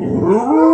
Oh.